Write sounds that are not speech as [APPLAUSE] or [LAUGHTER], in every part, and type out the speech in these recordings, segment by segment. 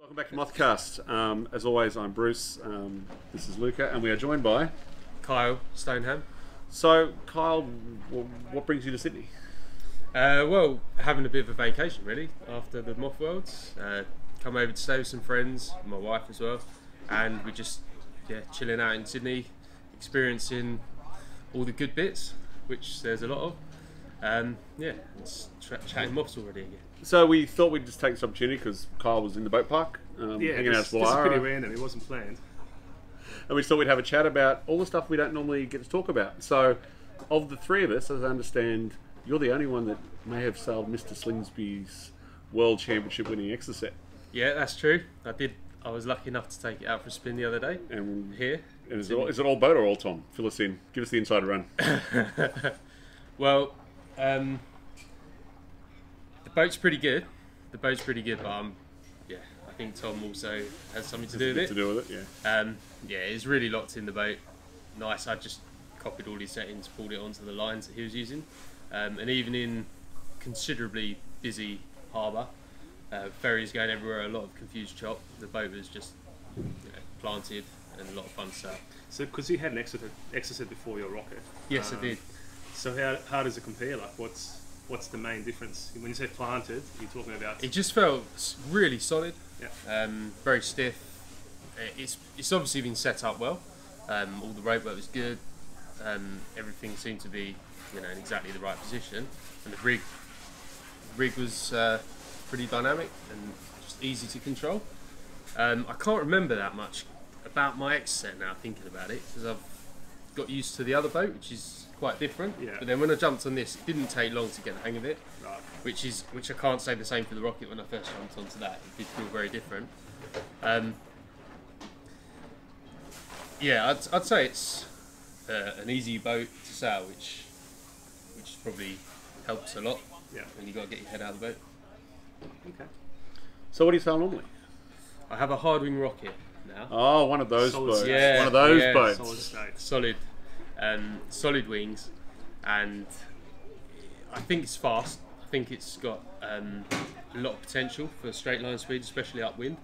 Mothcast. Um, as always, I'm Bruce. Um, this is Luca, and we are joined by. Kyle Stoneham. So, Kyle, w- what brings you to Sydney? Uh, well, having a bit of a vacation really after the Moth Worlds. Uh, come over to stay with some friends, my wife as well, and we're just yeah chilling out in Sydney, experiencing all the good bits, which there's a lot of. Um, yeah, it's tra- chatting moths already again. So, we thought we'd just take this opportunity because Kyle was in the boat park, um, Yeah, hanging out this, at this is pretty random. It wasn't planned. and we thought we'd have a chat about all the stuff we don't normally get to talk about. So, of the three of us, as I understand, you're the only one that may have sailed Mr. Slingsby's World Championship winning Exocet. Yeah, that's true. I did. I was lucky enough to take it out for a spin the other day And, here. and is, it all, is it all boat or all Tom? Fill us in. Give us the inside run. [LAUGHS] Well, um, the boat's pretty good. The boat's pretty good, but um, yeah, I think Tom also has something to do with it. to it. do with it, yeah. Um, yeah, he's really locked in the boat. Nice. I just copied all his settings, pulled it onto the lines that he was using, um, and even in considerably busy harbour, uh, ferries going everywhere, a lot of confused chop. The boat was just you know, planted and a lot of fun stuff. So, because you had an Exocet, Exocet before your rocket. Yes, I um, did. So, how, how does it compare? Like, what's what's the main difference? When you say planted, you're talking about. It just felt really solid. Yeah. Um, very stiff. It's it's obviously been set up well. Um, all the rope work was good. Um, everything seemed to be you know in exactly the right position, and the rig rig was uh, pretty dynamic and just easy to control. Um, I can't remember that much about my Exocet now thinking about it because I've got used to the other boat, which is quite different. Yeah. But then when I jumped on this, it didn't take long to get the hang of it Right. which is which I can't say the same for the rocket when I first jumped onto that. It did feel very different. Um, yeah, I'd, I'd say it's uh, an easy boat to sail, which which probably helps a lot Yeah. when you got to get your head out of the boat. Okay. So, what do you sail normally? I have a hard wing rocket now, Oh, one of those Solid boats. state. Yeah, one of those yeah, boats. Solid state. solid, um, solid wings, and I think it's fast. I think it's got um, a lot of potential for straight line speed, especially upwind.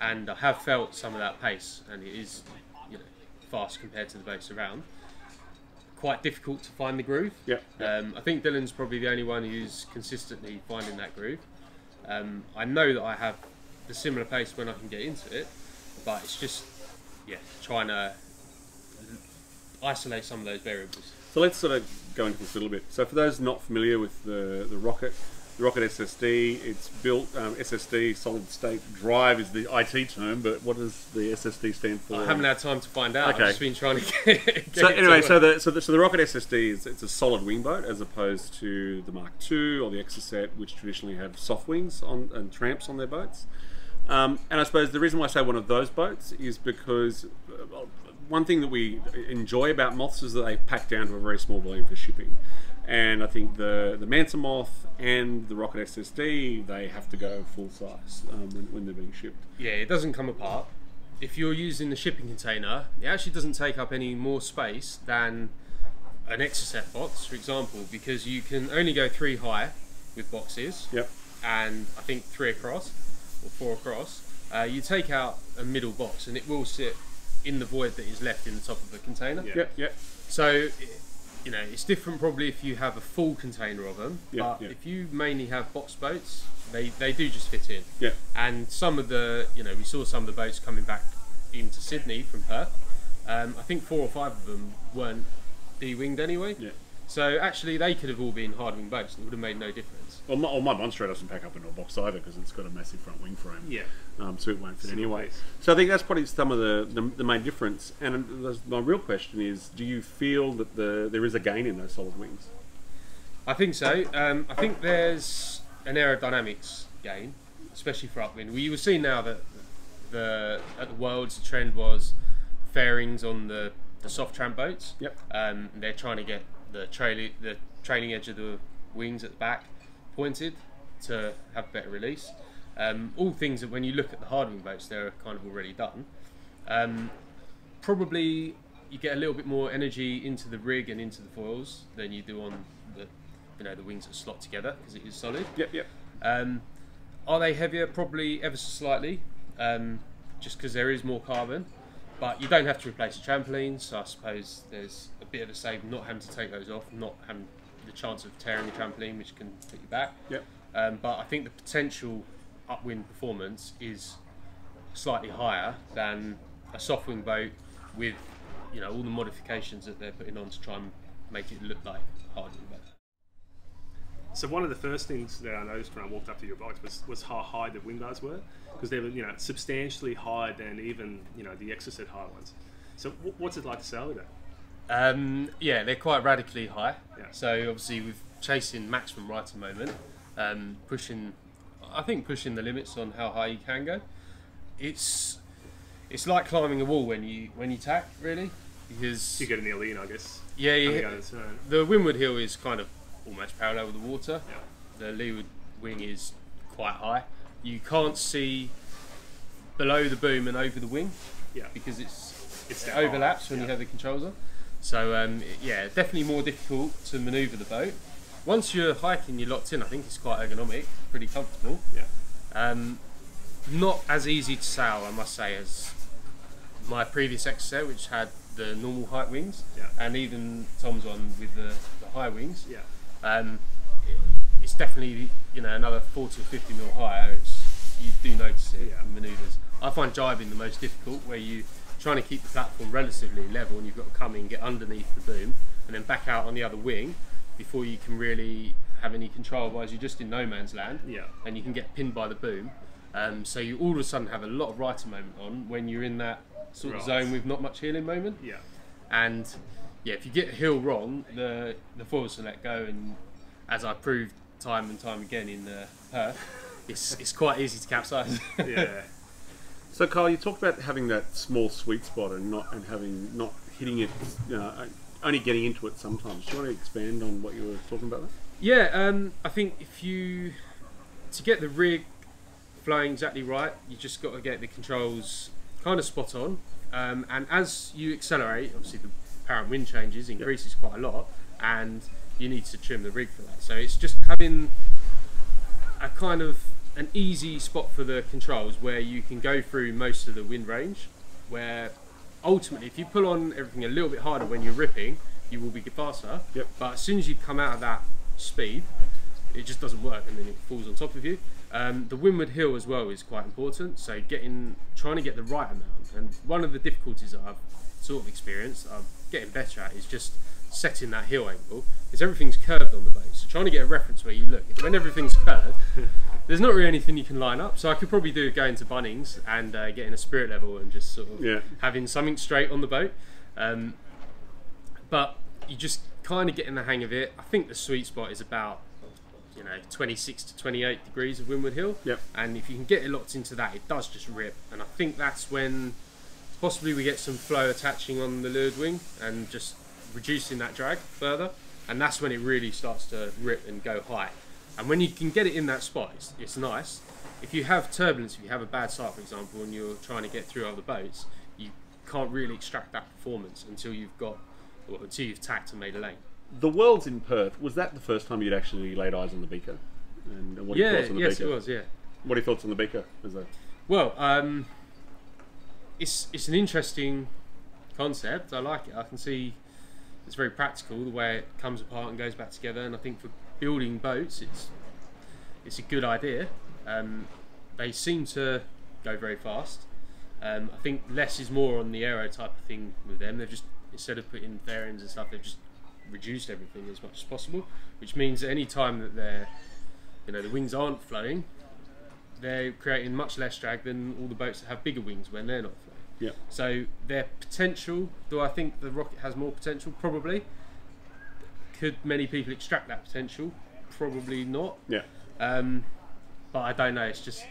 And I have felt some of that pace, and it is, you know, fast compared to the boats around. Quite difficult to find the groove. Yeah. Um, I think Dylan's probably the only one who's consistently finding that groove. Um, I know that I have the similar pace when I can get into it, but it's just, yeah, trying to isolate some of those variables. So let's sort of go into this a little bit. So for those not familiar with the, the rocket, the rocket SSD, it's built um, SSD solid state drive is the IT term, but what does the SSD stand for? I haven't had time to find out. Okay. I've just been trying to [LAUGHS] get. get so anyway, so the, so the so the rocket SSD is it's a solid wing boat as opposed to the Mach 2 or the Exocet, which traditionally have soft wings on and tramps on their boats. Um, and I suppose the reason why I say one of those boats is because uh, one thing that we enjoy about moths is that they pack down to a very small volume for shipping. And I think the the Mansa moth and the Rocket SSD they have to go full size um, when, when they're being shipped. yeah, it doesn't come apart. If you're using the shipping container, it actually doesn't take up any more space than an Exocet box, for example, because you can only go three high with boxes, Yep. and I think three across or four across. Uh, you take out a middle box, and it will sit in the void that is left in the top of the container. Yeah. Yep. Yep. So, you know, it's different probably if you have a full container of them. Yeah, but yeah. if you mainly have box boats, they, they do just fit in. Yep. And some of the, you know, we saw some of the boats coming back into Sydney from Perth. Um, I think four or five of them weren't D-winged anyway. Yeah. So actually, they could have all been hard-wing boats. and It would have made no difference. Well, my, well, my Monstro doesn't pack up into a box either because it's got a massive front wing frame. Yeah. um, so it won't fit anyway. So I think that's probably some of the, the, the main difference. And the- my real question is, do you feel that the there is a gain in those solid wings? I think so. Um, I think there's an aerodynamics gain, especially for upwind. We were seeing now that the at the Worlds the trend was fairings on the, the soft tramp boats. Yep. Um, they're trying to get the trailing the trailing edge of the wings at the back pointed to have better release. Um, all things that when you look at the hard wing boats, they're kind of already done. Um, probably you get a little bit more energy into the rig and into the foils than you do on the you know the wings that slot together because it is solid. Yep, yep. Um, are they heavier? Probably ever so slightly. um, just because there is more carbon. But you don't have to replace the trampolines, so I suppose there's a bit of a save not having to take those off, not having the chance of tearing the trampoline, which can put you back. Yep. Um, but I think the potential upwind performance is slightly higher than a soft wing boat with you know all the modifications that they're putting on to try and make it look like a hard wing boat. So one of the first things that I noticed when I walked up to your box was, was how high the wing bars were, because they were you know substantially higher than even you know the Exocet high ones. So wh- what's it like to sail with that? Um, yeah, they're quite radically high. Yeah. So obviously, with chasing maximum right at the moment, um, pushing, I think pushing the limits on how high you can go. It's it's like climbing a wall when you when you tack really, because You get an lean, I guess. yeah, coming yeah, out of the the windward heel is kind of almost parallel with the water. Yeah. The leeward wing is quite high. You can't see below the boom and over the wing Yeah. because it's It's it that high, overlaps when you have the controls on. So um, yeah, definitely more difficult to manoeuvre the boat. Once you're hiking, you're locked in. I think it's quite ergonomic, pretty comfortable. Yeah. Um, not as easy to sail, I must say, as my previous Exocet, which had the normal height wings, Yeah. and even Tom's one with the, the high wings. Yeah. Um, it, it's definitely you know another 40 or 50 mil higher. It's, you do notice it Yeah. in manoeuvres. I find jibing the most difficult, where you trying to keep the platform relatively level, and you've got to come in, get underneath the boom, and then back out on the other wing before you can really have any control. Otherwise, you're just in no man's land, Yeah. and you can get pinned by the boom. Um, so you all of a sudden have a lot of righter moment on when you're in that sort of zone with not much heeling moment. Yeah. And yeah, if you get a heel wrong, the the foils will let go. And as I proved time and time again in uh, Perth, [LAUGHS] it's it's quite easy to capsize. Yeah. [LAUGHS] So, Kyle, you talked about having that small sweet spot and not and having not hitting it, you know, only getting into it sometimes. Do you want to expand on what you were talking about? There? yeah, um, I think if you to get the rig flowing exactly right, you just got to get the controls kind of spot on. Um, and as you accelerate, obviously the apparent wind changes increases quite a lot, and you need to trim the rig for that. So it's just having a kind of an easy spot for the controls where you can go through most of the wind range. Where ultimately, if you pull on everything a little bit harder when you're ripping, you will be faster. Yep. But as soon as you come out of that speed, it just doesn't work, and then it falls on top of you. Um, the windward heel as well is quite important. So getting trying to get the right amount, and one of the difficulties that I've sort of experienced, I'm getting better at, is just setting that heel angle. Because everything's curved on the boat, so trying to get a reference where you look. When everything's curved, [LAUGHS] there's not really anything you can line up. So I could probably do going to Bunnings and uh, getting a spirit level and just sort of Yeah. having something straight on the boat. Um, but you just kind of get in the hang of it. I think the sweet spot is about you know 26 to 28 degrees of Windward Heel. Yep. And if you can get it locked into that, it does just rip. And I think that's when possibly we get some flow attaching on the leeward wing and just reducing that drag further. And that's when it really starts to rip and go high. And when you can get it in that spot, it's, it's nice. If you have turbulence, if you have a bad start, for example, and you're trying to get through other boats, you can't really extract that performance until you've got, well, until you've tacked and made a lane. The Worlds in Perth was that the first time you'd actually laid eyes on the Bieker? And what are your Yeah, thoughts on the yes, Bieker? it was. Yeah. What are your thoughts on the Bieker? As a Well, um, it's it's an interesting concept. I like it. I can see it's very practical the way it comes apart and goes back together. And I think for building boats, it's it's a good idea. Um, they seem to go very fast. Um, I think less is more on the aero type of thing with them. They've just instead of putting fairings and stuff, they've just reduced everything as much as possible. Which means that any time that they're you know the wings aren't flowing, they're creating much less drag than all the boats that have bigger wings when they're not flowing. yeah, So their potential, do I think the rocket has more potential? Probably. Could many people extract that potential? Probably not. yeah. Um, but I don't know. It's just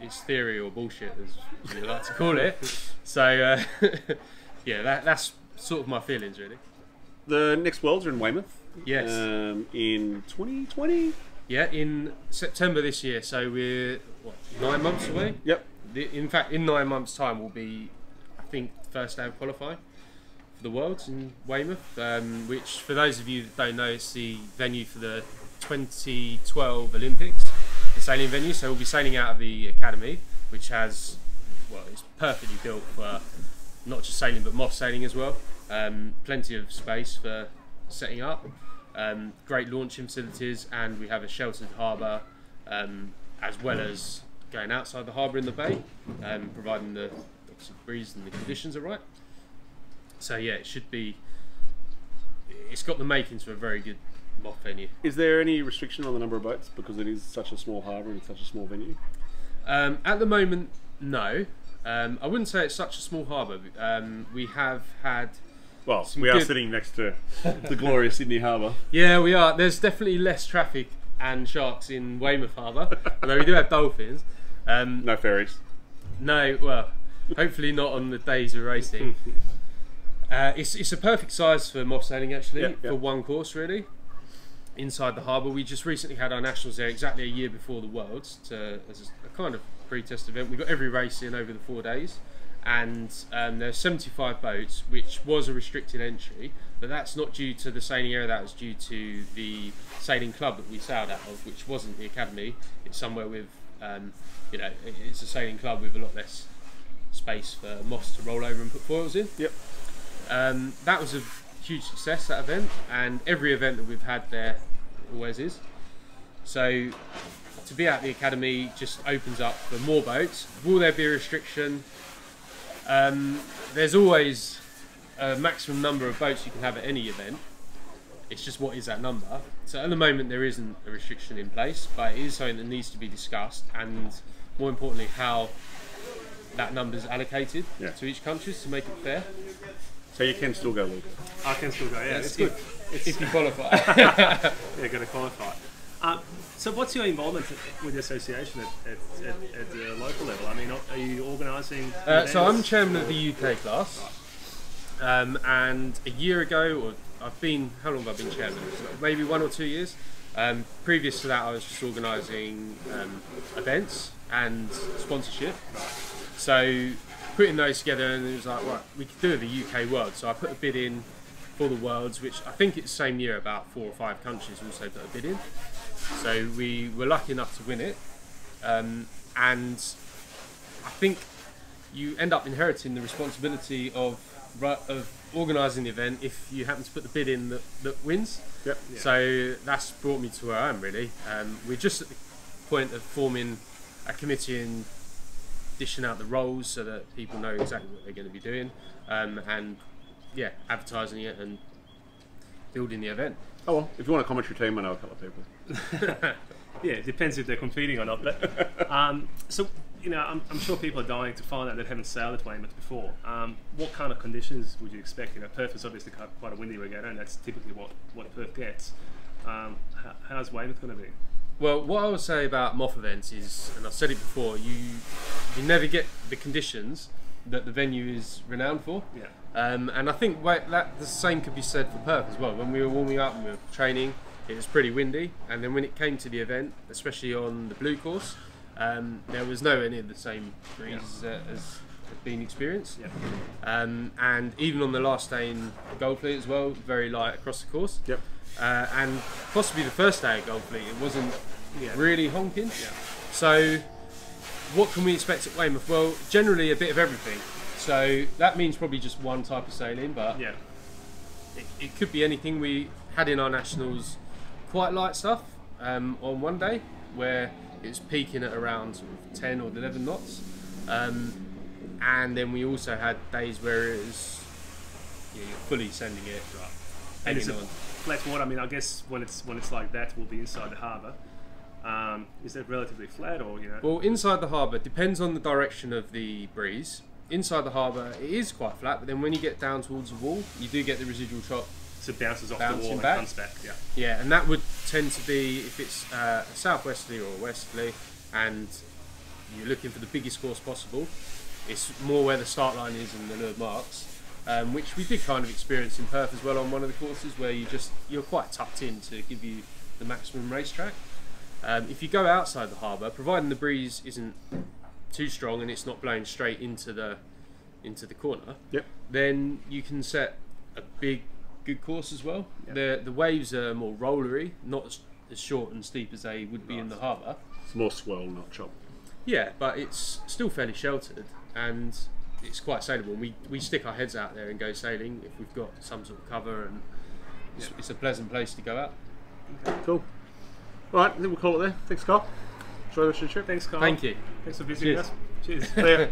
it's theory or bullshit, as you like to call it. [LAUGHS] So uh, [LAUGHS] yeah, that, that's sort of my feelings really. The next Worlds are in Weymouth. Yes. Um, in 2020. Yeah, in September this year. So we're what nine months away. Yep. The, in fact, in nine months' time, we'll be, I think, first day of qualifying the World in Weymouth, um, which, for those of you that don't know, it's the venue for the 2012 Olympics, the sailing venue. So we'll be sailing out of the academy, which has well, it's perfectly built for not just sailing but moth sailing as well. Um, plenty of space for setting up. Um, great launching facilities, and we have a sheltered harbour um, as well as going outside the harbour in the bay, um, providing the breeze and the conditions are right. So yeah, it should be. It's got the makings for a very good moth venue. Is there any restriction on the number of boats because it is such a small harbour and such a small venue? Um, at the moment, no. Um, I wouldn't say it's such a small harbour. Um, we have had. Well, we are good- sitting next to the glorious Sydney Harbour. [LAUGHS] Yeah, we are. There's definitely less traffic and sharks in Weymouth Harbour, [LAUGHS] although we do have dolphins. Um, No ferries. No, well, hopefully not on the days we're racing. [LAUGHS] Uh, it's, it's a perfect size for moth sailing actually, Yeah, yeah. for one course really. Inside the harbour, we just recently had our nationals there exactly a year before the Worlds to, as a, a kind of pre-test event. We got every race in over the four days, and um, there's 75 boats, which was a restricted entry, but that's not due to the sailing area. That was due to the sailing club that we sailed out of, which wasn't the academy. It's somewhere with, um, you know, it's a sailing club with a lot less space for moss to roll over and put foils in. Yep. Um, that was a huge success, that event, and every event that we've had there always is. So to be at the academy just opens up for more boats. Will there be a restriction? Um, there's always a maximum number of boats you can have at any event. It's just what is that number. So at the moment there isn't a restriction in place, but it is something that needs to be discussed, and more importantly, how that number is allocated Yeah. to each country to make it fair. So you can still go, Luke. I can still go. Yeah, Yes, it's good. if, if you qualify. [LAUGHS] Yeah, [LAUGHS] got to qualify. Um, so, what's your involvement with the association at, at, at, at the local level? I mean, are you organising? Uh, so I'm events? chairman of the UK class, um, and a year ago, or I've been how long have I been chairman? Maybe one or two years. Um, previous to that, I was just organising um, events and sponsorship. So putting those together, and it was like, right, we could do the UK World. So I put a bid in for the Worlds, which I think it's the same year about four or five countries also put a bid in. So we were lucky enough to win it, um, and I think you end up inheriting the responsibility of of organising the event if you happen to put the bid in that, that wins. Yep. So that's brought me to where I am really. Um, we're just at the point of forming a committee and dishing out the roles so that people know exactly what they're going to be doing, um, and yeah, advertising it and building the event. Oh well, if you want a commentary team, I know a couple of people. [LAUGHS] Yeah, it depends if they're competing or not. But um, so you know, I'm, I'm sure people are dying to find out that haven't sailed at Weymouth before. Um, what kind of conditions would you expect? You know, Perth is obviously quite quite a windy regatta, and that's typically what what Perth gets. Um, how, how's Weymouth going to be? Well, what I would say about moth events is, and I've said it before, you you never get the conditions that the venue is renowned for. Yeah. Um, and I think that the same could be said for Perth as well. When we were warming up and we were training, it was pretty windy, and then when it came to the event, especially on the blue course, um, there was nowhere near the same breeze uh, as had been experienced. Yeah. Um, and even on the last day in Goldfleet as well, very light across the course. Yep. Uh, and possibly the first day at Goldfleet, it wasn't Yeah. really honking. Yeah. So, what can we expect at Weymouth? Well, generally a bit of everything. So that means probably just one type of sailing, but Yeah. it, it could be anything. We had in our nationals quite light stuff um, on one day where it's peaking at around sort of 10 or 11 knots. Um, and then we also had days where it was yeah, you're fully sending it. Right. And is it hanging on. Flat water? I mean, I guess when it's when it's like that, we'll be inside the harbour. Um, is it relatively flat, or you know? Well, inside the harbour depends on the direction of the breeze. Inside the harbour, it is quite flat, but then when you get down towards the wall, you do get the residual chop. so it bounces off the wall and back. comes back. Yeah. Yeah, and that would tend to be if it's uh, southwesterly or westerly, and you're looking for the biggest course possible. It's more where the start line is and the leeward marks, um, which we did kind of experience in Perth as well on one of the courses where you just you're quite tucked in to give you the maximum racetrack. Um, if you go outside the harbour, providing the breeze isn't too strong and it's not blowing straight into the into the corner, Yep. then you can set a big good course as well. The the waves are more rollery, not as, as short and steep as they would be in the harbour. It's more swell, not chop. Yeah, but it's still fairly sheltered and it's quite sailable. We we stick our heads out there and go sailing if we've got some sort of cover, and it's, it's a pleasant place to go out. Cool. All right, I think we'll call it there. Thanks, Kyle. Enjoy the rest of your trip. Thanks, Kyle. Thank you. Thanks for visiting Cheers. us. Cheers. [LAUGHS] See ya.